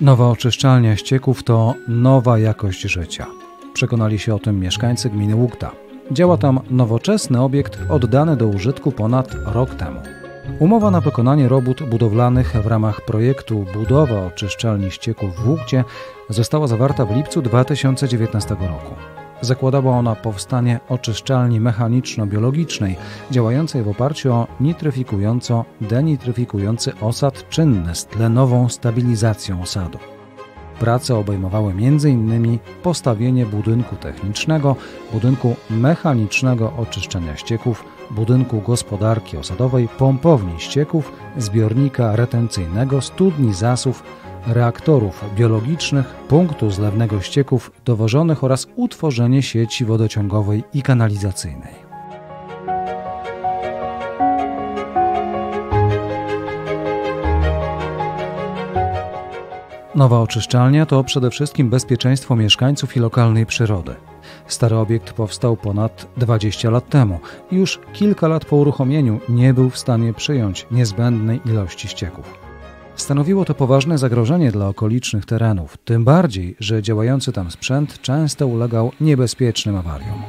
Nowa oczyszczalnia ścieków to nowa jakość życia. Przekonali się o tym mieszkańcy gminy Łukta. Działa tam nowoczesny obiekt oddany do użytku ponad rok temu. Umowa na wykonanie robót budowlanych w ramach projektu Budowa oczyszczalni ścieków w Łukcie została zawarta w lipcu 2019 roku. Zakładała ona powstanie oczyszczalni mechaniczno-biologicznej działającej w oparciu o nitryfikująco-denitryfikujący osad czynny z tlenową stabilizacją osadu. Prace obejmowały m.in. postawienie budynku technicznego, budynku mechanicznego oczyszczania ścieków, budynku gospodarki osadowej, pompowni ścieków, zbiornika retencyjnego, studni zasów, reaktorów biologicznych, punktu zlewnego ścieków dowożonych oraz utworzenie sieci wodociągowej i kanalizacyjnej. Nowa oczyszczalnia to przede wszystkim bezpieczeństwo mieszkańców i lokalnej przyrody. Stary obiekt powstał ponad 20 lat temu i już kilka lat po uruchomieniu nie był w stanie przyjąć niezbędnej ilości ścieków. Stanowiło to poważne zagrożenie dla okolicznych terenów, tym bardziej, że działający tam sprzęt często ulegał niebezpiecznym awariom.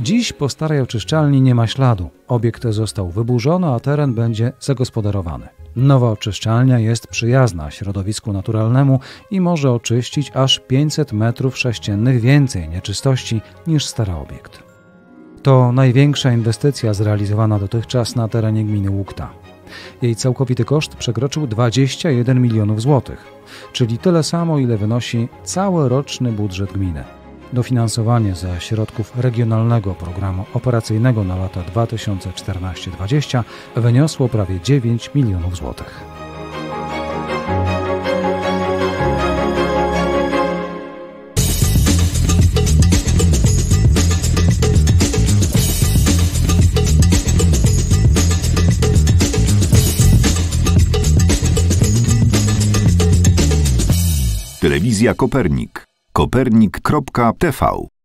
Dziś po starej oczyszczalni nie ma śladu. Obiekt został wyburzony, a teren będzie zagospodarowany. Nowa oczyszczalnia jest przyjazna środowisku naturalnemu i może oczyścić aż 500 metrów sześciennych więcej nieczystości niż stary obiekt. To największa inwestycja zrealizowana dotychczas na terenie gminy Łukta. Jej całkowity koszt przekroczył 21 milionów złotych, czyli tyle samo, ile wynosi cały roczny budżet gminy. Dofinansowanie ze środków Regionalnego Programu Operacyjnego na lata 2014-2020 wyniosło prawie 9 milionów złotych. Telewizja Kopernik. kopernik.tv